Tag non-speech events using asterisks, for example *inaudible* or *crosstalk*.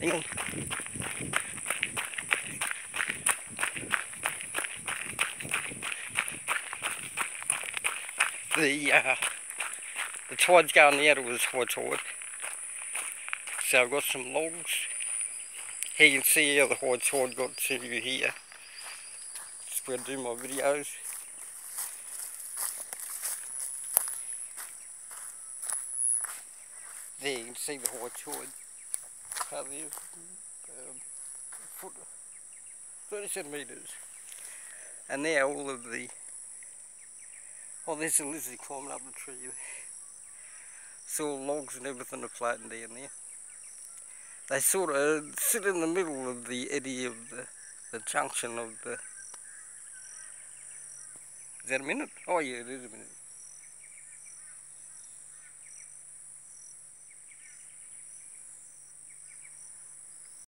Hang on. The uh, the tide's going out of his high tide. So I've got some logs. Here you can see how the high tide got to here. That's where I do my videos. There you can see the high tide. Um, 30 centimetres. And now all of the, oh there's a lizard climbing up the tree *laughs* saw logs and everything are floating down there. They sort of sit in the middle of the eddy of the, the junction of the, is that a minute? Oh yeah, it is a minute.